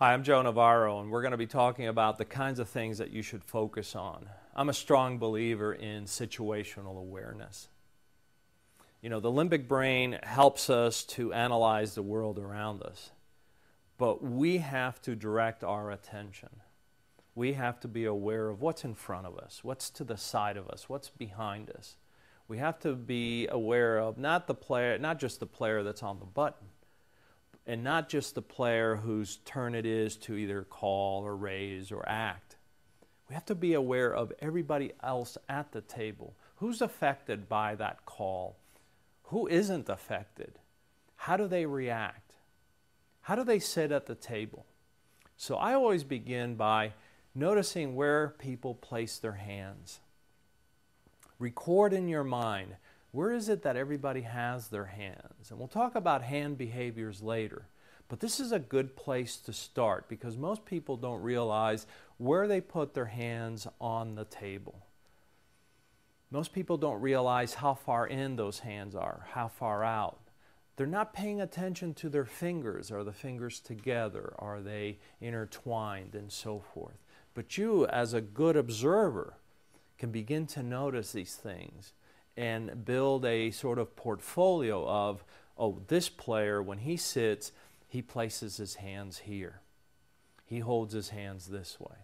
Hi, I'm Joe Navarro, and we're going to be talking about the kinds of things that you should focus on. I'm a strong believer in situational awareness. You know, the limbic brain helps us to analyze the world around us, but we have to direct our attention. We have to be aware of what's in front of us, what's to the side of us, what's behind us. We have to be aware of not the player, not just the player that's on the button, and not just the player whose turn it is to either call or raise or act. We have to be aware of everybody else at the table. Who's affected by that call? Who isn't affected? How do they react? How do they sit at the table? So I always begin by noticing where people place their hands. Record in your mind where is it that everybody has their hands? And we'll talk about hand behaviors later. But this is a good place to start because most people don't realize where they put their hands on the table. Most people don't realize how far in those hands are, how far out. They're not paying attention to their fingers. Are the fingers together? Are they intertwined? And so forth. But you, as a good observer, can begin to notice these things and build a sort of portfolio of, oh, this player, when he sits, he places his hands here. He holds his hands this way.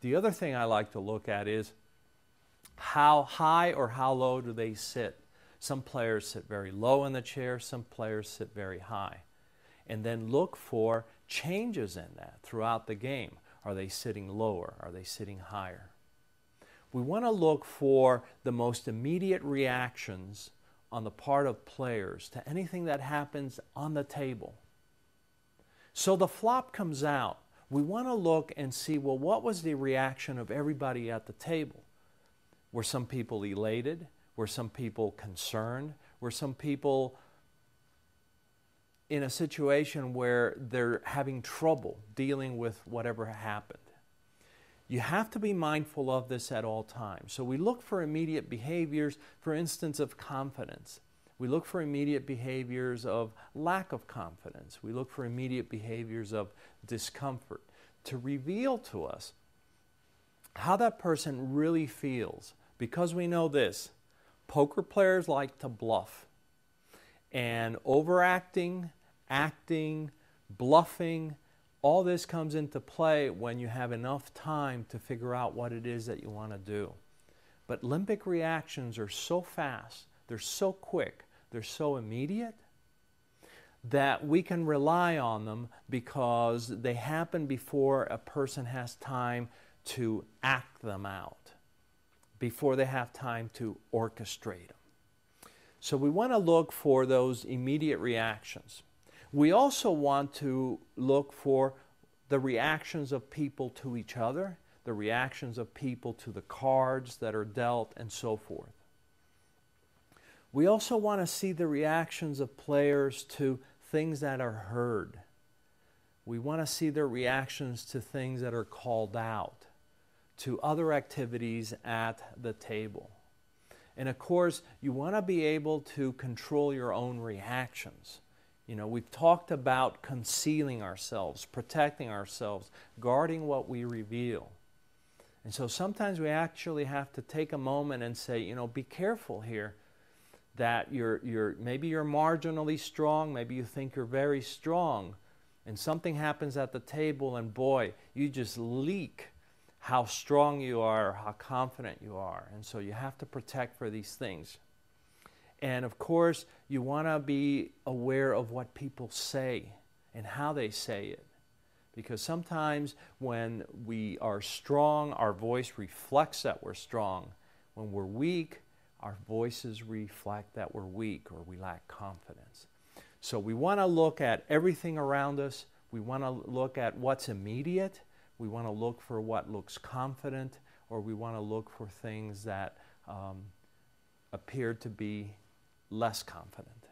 The other thing I like to look at is how high or how low do they sit? Some players sit very low in the chair, some players sit very high. And then look for changes in that throughout the game. Are they sitting lower? Are they sitting higher? We want to look for the most immediate reactions on the part of players to anything that happens on the table. So the flop comes out. We want to look and see well, what was the reaction of everybody at the table? Were some people elated? Were some people concerned? Were some people in a situation where they're having trouble dealing with whatever happened? You have to be mindful of this at all times. So we look for immediate behaviors, for instance, of confidence. We look for immediate behaviors of lack of confidence. We look for immediate behaviors of discomfort to reveal to us how that person really feels. Because we know this poker players like to bluff. And overacting, acting, bluffing, all this comes into play when you have enough time to figure out what it is that you want to do. But limbic reactions are so fast, they're so quick, they're so immediate that we can rely on them because they happen before a person has time to act them out, before they have time to orchestrate them. So we want to look for those immediate reactions. We also want to look for the reactions of people to each other, the reactions of people to the cards that are dealt, and so forth. We also want to see the reactions of players to things that are heard. We want to see their reactions to things that are called out, to other activities at the table. And of course, you want to be able to control your own reactions. You know, we've talked about concealing ourselves, protecting ourselves, guarding what we reveal. And so sometimes we actually have to take a moment and say, you know, be careful here that you're, you're maybe you're marginally strong, maybe you think you're very strong, and something happens at the table, and boy, you just leak how strong you are, how confident you are. And so you have to protect for these things. And of course, you want to be aware of what people say and how they say it. Because sometimes when we are strong, our voice reflects that we're strong. When we're weak, our voices reflect that we're weak or we lack confidence. So we want to look at everything around us. We want to look at what's immediate. We want to look for what looks confident, or we want to look for things that um, appear to be less confident.